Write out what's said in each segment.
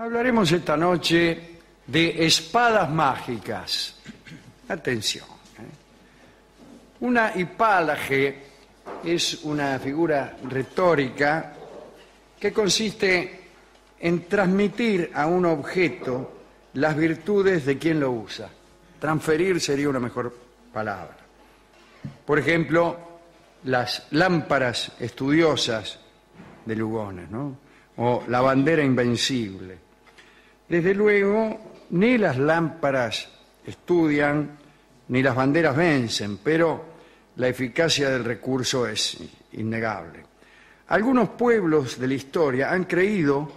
Hablaremos esta noche de espadas mágicas. Atención. ¿eh? Una hipálaje es una figura retórica que consiste en transmitir a un objeto las virtudes de quien lo usa. Transferir sería una mejor palabra. Por ejemplo, las lámparas estudiosas de Lugones, ¿no? o la bandera invencible. Desde luego, ni las lámparas estudian, ni las banderas vencen, pero la eficacia del recurso es innegable. Algunos pueblos de la historia han creído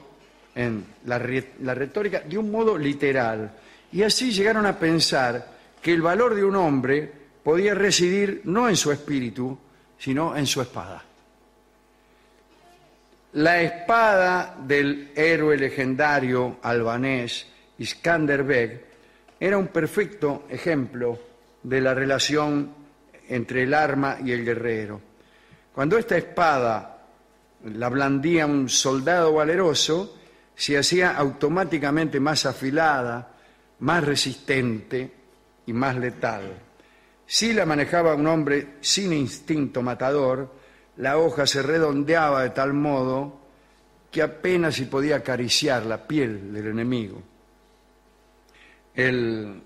en la, retórica de un modo literal y así llegaron a pensar que el valor de un hombre podía residir no en su espíritu, sino en su espada. La espada del héroe legendario albanés Iskanderbeg era un perfecto ejemplo de la relación entre el arma y el guerrero. Cuando esta espada la blandía un soldado valeroso, se hacía automáticamente más afilada, más resistente y más letal. Si la manejaba un hombre sin instinto matador, la hoja se redondeaba de tal modo que apenas se podía acariciar la piel del enemigo. El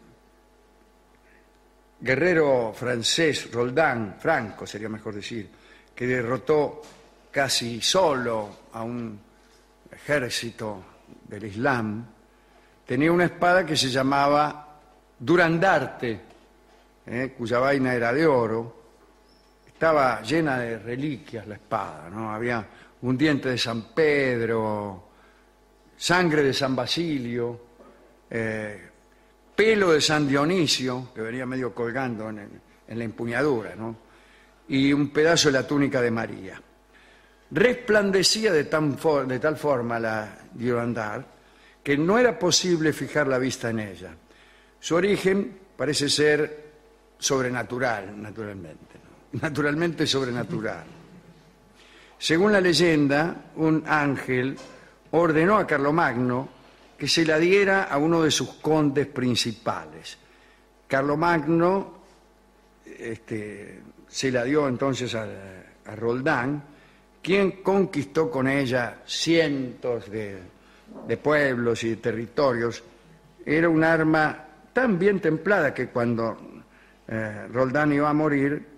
guerrero francés Roldán, Franco sería mejor decir, que derrotó casi solo a un ejército del Islam, tenía una espada que se llamaba Durandarte, eh, cuya vaina era de oro, estaba llena de reliquias la espada, ¿no? Había un diente de San Pedro, sangre de San Basilio, eh, pelo de San Dionisio, que venía medio colgando en, la empuñadura, ¿no? y un pedazo de la túnica de María. Resplandecía de, de tal forma la Girondard que no era posible fijar la vista en ella. Su origen parece ser sobrenatural, naturalmente naturalmente sobrenatural. Según la leyenda, un ángel ordenó a Carlomagno que se la diera a uno de sus condes principales. Carlomagno este, se la dio entonces a, Roldán, quien conquistó con ella cientos de, pueblos y de territorios. Era un arma tan bien templada que cuando eh, Roldán iba a morir,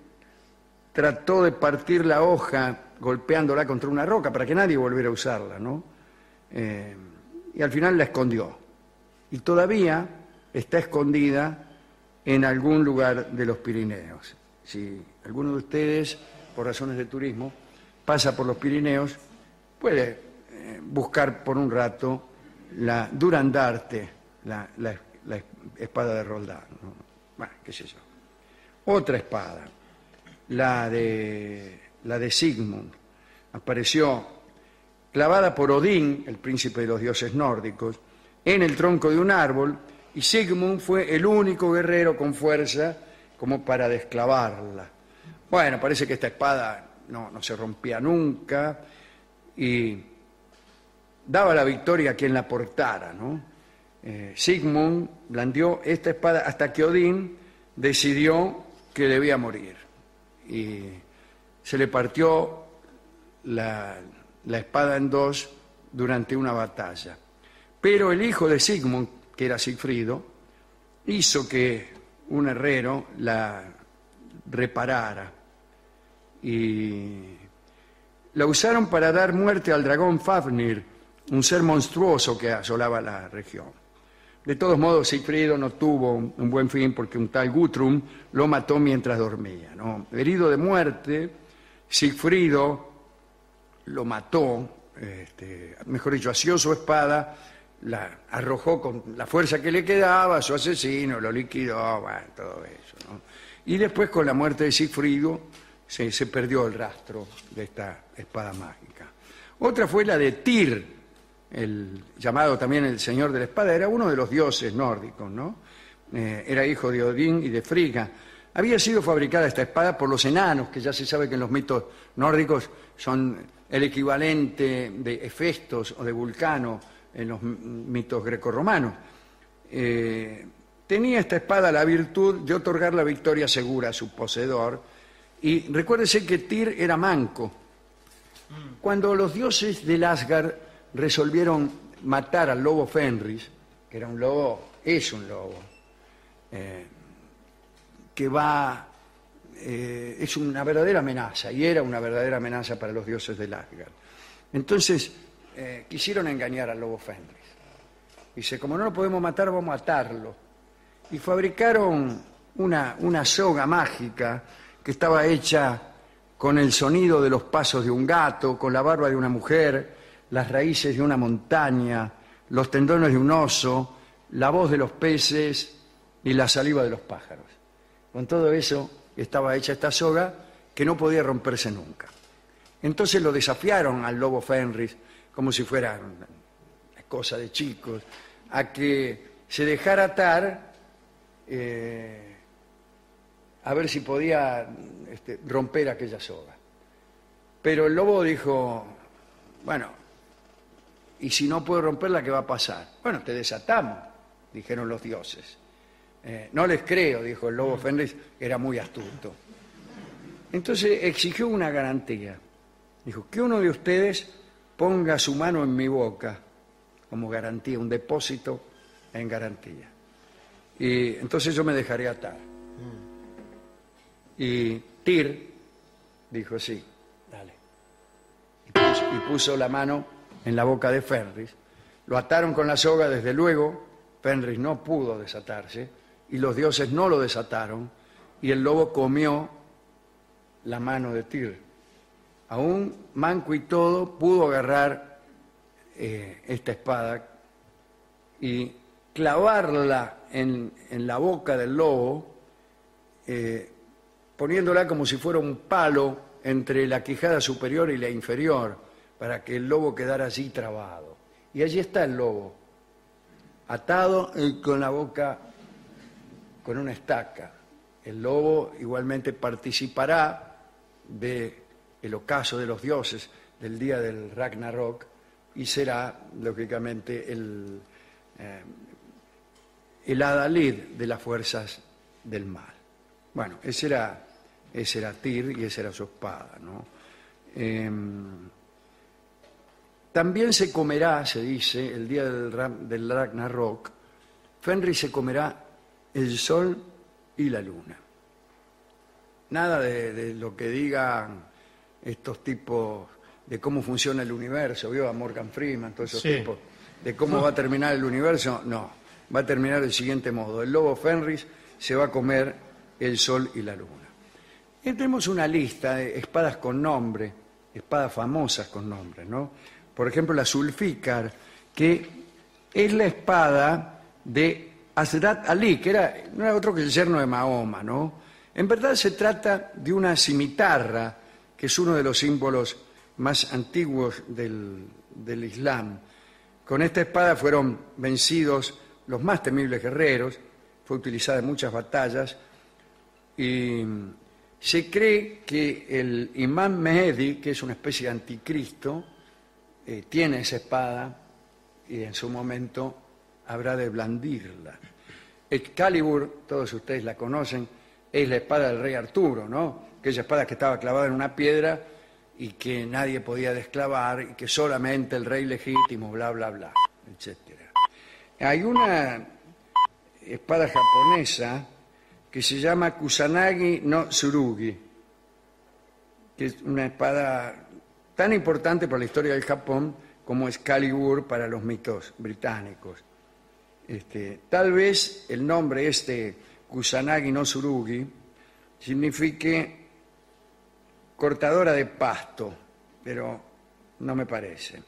trató de partir la hoja golpeándola contra una roca para que nadie volviera a usarla, ¿no? Eh, y al final la escondió. Y todavía está escondida en algún lugar de los Pirineos. Si alguno de ustedes, por razones de turismo, pasa por los Pirineos, puede eh, buscar por un rato la Durandarte, la, espada de Roldán. Bueno, qué sé yo. Otra espada la de, la de Sigmund. Apareció clavada por Odín, el príncipe de los dioses nórdicos, en el tronco de un árbol, y Sigmund fue el único guerrero con fuerza como para desclavarla. Bueno, parece que esta espada no, no se rompía nunca y daba la victoria a quien la portara, ¿no? Eh, Sigmund blandió esta espada hasta que Odín decidió que debía morir y se le partió la, espada en dos durante una batalla. Pero el hijo de Sigmund, que era Sigfrido, hizo que un herrero la reparara y la usaron para dar muerte al dragón Fafnir, un ser monstruoso que asolaba la región. De todos modos, Sigfrido no tuvo un buen fin porque un tal Guthrum lo mató mientras dormía. Herido de muerte, Sigfrido lo mató, este, mejor dicho, asió su espada, la arrojó con la fuerza que le quedaba a su asesino, lo liquidó, todo eso. Y después, con la muerte de Sigfrido, se, se perdió el rastro de esta espada mágica. Otra fue la de Tyr, el llamado también el Señor de la Espada, era uno de los dioses nórdicos, ¿no? Eh, era hijo de Odín y de Friga. Había sido fabricada esta espada por los enanos, que ya se sabe que en los mitos nórdicos son el equivalente de Hefestos o de Vulcano en los mitos grecorromanos. Eh, tenía esta espada la virtud de otorgar la victoria segura a su poseedor, y recuérdese que Tyr era manco. Cuando los dioses del Asgard resolvieron matar al lobo Fenris, que era un lobo, es un lobo, eh, que va, eh, es una verdadera amenaza, y era una verdadera amenaza para los dioses del Asgard. Entonces eh, quisieron engañar al lobo Fenris. Dice, como no lo podemos matar, vamos a atarlo. Y fabricaron una, una soga mágica que estaba hecha con el sonido de los pasos de un gato, con la barba de una mujer, las raíces de una montaña, los tendones de un oso, la voz de los peces y la saliva de los pájaros. Con todo eso estaba hecha esta soga que no podía romperse nunca. Entonces lo desafiaron al lobo Fenris, como si fuera cosa de chicos, a que se dejara atar eh, a ver si podía este, romper aquella soga. Pero el lobo dijo, bueno, y si no puedo romperla, ¿qué va a pasar? Bueno, te desatamos, dijeron los dioses. Eh, no les creo, dijo el lobo Fenris, que era muy astuto. Entonces exigió una garantía. Dijo, que uno de ustedes ponga su mano en mi boca como garantía, un depósito en garantía. Y entonces yo me dejaré atar. Y Tir dijo, sí, dale. Y puso, la mano en la boca de Fenris. Lo ataron con la soga, desde luego. Fenris no pudo desatarse y los dioses no lo desataron y el lobo comió la mano de Tir aún manco y todo, pudo agarrar eh, esta espada y clavarla en, la boca del lobo, eh, poniéndola como si fuera un palo entre la quijada superior y la inferior, para que el lobo quedara así trabado. Y allí está el lobo, atado y con la boca con una estaca. El lobo igualmente participará de el ocaso de los dioses del día del Ragnarok y será, lógicamente, el, eh, el adalid de las fuerzas del mal. Bueno, ese era, ese era Tyr y esa era su espada. ¿no? Em, también se comerá, se dice, el día del, del Ragnarok, Fenris se comerá el sol y la luna. Nada de, de lo que digan estos tipos de cómo funciona el universo, vio a Morgan Freeman, todos esos tipos, de cómo va a terminar el universo, no, va a terminar del siguiente modo, el lobo Fenris se va a comer el sol y la luna. Y tenemos una lista de espadas con nombre, espadas famosas con nombre, ¿no? Por ejemplo, la Sulfícar, que es la espada de Hazrat Ali, que era, no era otro que el yerno de Mahoma, ¿no? En verdad se trata de una cimitarra que es uno de los símbolos más antiguos del, Islam. Con esta espada fueron vencidos los más temibles guerreros, fue utilizada en muchas batallas y se cree que el imán Mehdi, que es una especie de anticristo, eh, tiene esa espada y en su momento habrá de blandirla. Excalibur, todos ustedes la conocen, es la espada del rey Arturo, ¿no? aquella espada que estaba clavada en una piedra y que nadie podía desclavar y que solamente el rey legítimo, bla, bla, bla, etc. Hay una espada japonesa que se llama Kusanagi no Tsurugi, que es una espada tan importante para la historia del Japón como Excalibur para los mitos británicos. Este, tal vez el nombre este Kusanagi no Tsurugi signifique cortadora de pasto, pero no me parece.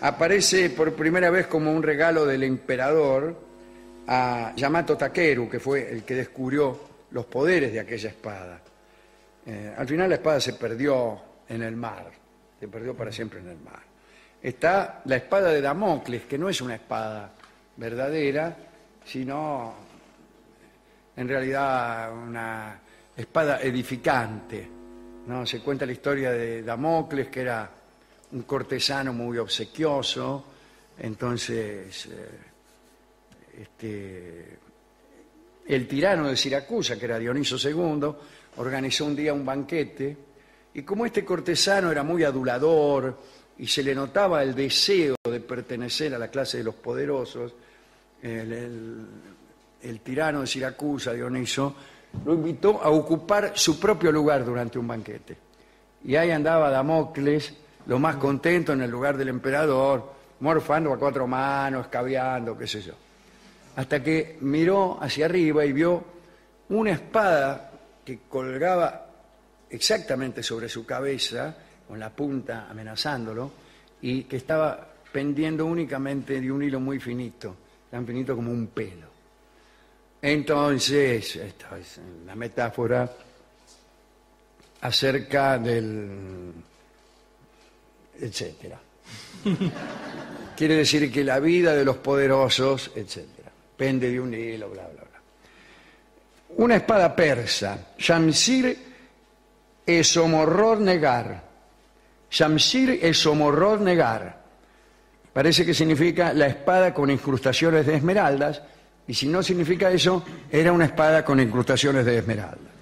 Aparece por primera vez como un regalo del emperador a Yamato Takeru, que fue el que descubrió los poderes de aquella espada. Eh, al final la espada se perdió en el mar, se perdió para siempre en el mar. Está la espada de Damocles, que no es una espada verdadera, sino en realidad una espada edificante ¿no? Se cuenta la historia de Damocles, que era un cortesano muy obsequioso, Entonces, eh, este, el tirano de Siracusa, que era Dioniso II, organizó un día un banquete y como este cortesano era muy adulador y se le notaba el deseo de pertenecer a la clase de los poderosos, el, el- tirano de Siracusa, Dioniso, lo invitó a ocupar su propio lugar durante un banquete. Y ahí andaba Damocles, lo más contento en el lugar del emperador, morfando a cuatro manos, escabeando, qué sé yo. Hasta que miró hacia arriba y vio una espada que colgaba exactamente sobre su cabeza, con la punta amenazándolo, y que estaba pendiendo únicamente de un hilo muy finito, tan finito como un pelo. Entonces, esta es la metáfora acerca del etcétera. Quiere decir que la vida de los poderosos, etcétera, pende de un hilo, bla, bla, bla. Una espada persa, Shamsir esomorror negar. Shamsir esomorror negar. Parece que significa la espada con incrustaciones de esmeraldas, y si no significa eso, era una espada con incrustaciones de esmeraldas.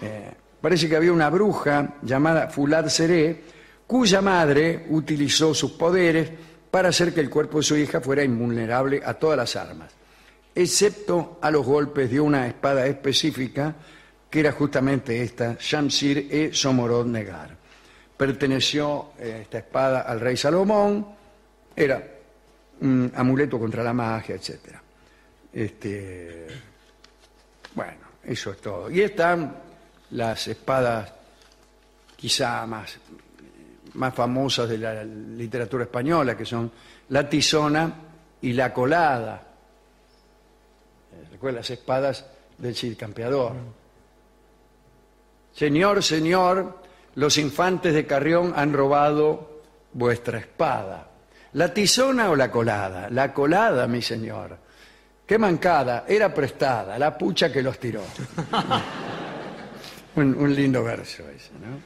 Eh, parece que había una bruja llamada Fulad Seré, cuya madre utilizó sus poderes para hacer que el cuerpo de su hija fuera invulnerable a todas las armas, excepto a los golpes de una espada específica, que era justamente esta, Shamsir e Somorod Negar. Perteneció eh, esta espada al rey Salomón, era un amuleto contra la magia, etcétera. Este, bueno, eso es todo. Y están las espadas quizá más, más famosas de la literatura española, que son la tizona y la colada. Recuerda las espadas del Cid Campeador. Señor, señor, los infantes de Carrión han robado vuestra espada. ¿La tizona o la colada? La colada, mi señor. Qué mancada, era prestada, la pucha que los tiró. un, lindo verso ese, ¿no?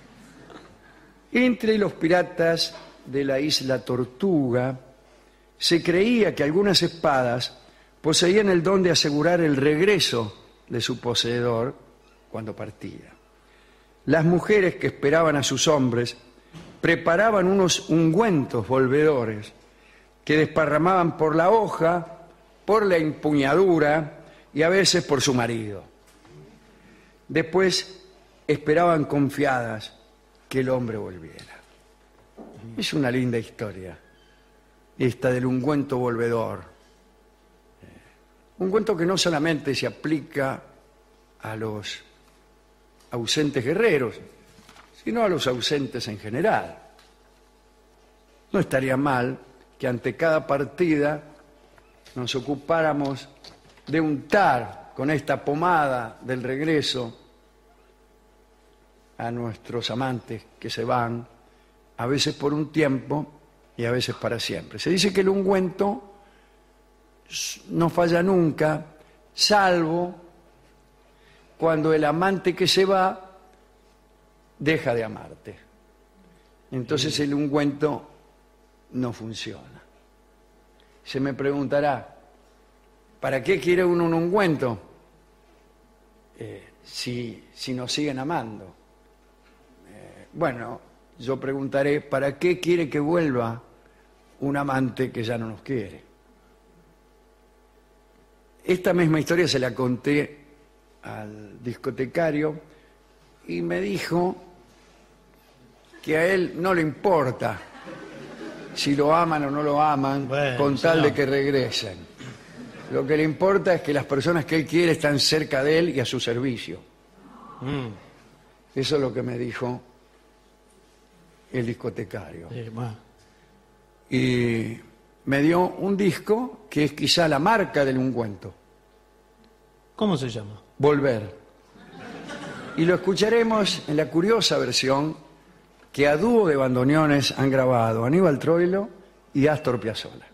Entre los piratas de la isla Tortuga se creía que algunas espadas poseían el don de asegurar el regreso de su poseedor cuando partía. Las mujeres que esperaban a sus hombres preparaban unos ungüentos volvedores que desparramaban por la hoja, por la empuñadura y a veces por su marido. Después esperaban confiadas que el hombre volviera. Es una linda historia, esta del ungüento volvedor. Ungüento que no solamente se aplica a los ausentes guerreros, sino a los ausentes en general. No estaría mal que ante cada partida nos ocupáramos de untar con esta pomada del regreso a nuestros amantes que se van, a veces por un tiempo y a veces para siempre. Se dice que el ungüento no falla nunca, salvo cuando el amante que se va deja de amarte. Entonces el ungüento no funciona. Se me preguntará, ¿para qué quiere uno un ungüento eh, si, si nos siguen amando? Eh, bueno, yo preguntaré, ¿para qué quiere que vuelva un amante que ya no nos quiere? Esta misma historia se la conté al discotecario y me dijo que a él no le importa si lo aman o no lo aman, Bueno, con tal señor. de que regresen. Lo que le importa es que las personas que él quiere están cerca de él y a su servicio. Mm, Eso es lo que me dijo el discotecario. sí, bueno. Y me dio un disco que es quizá la marca del ungüento, ¿Cómo se llama? Volver. Y lo escucharemos en la curiosa versión que a dúo de bandoneones han grabado Aníbal Troilo y Astor Piazzolla.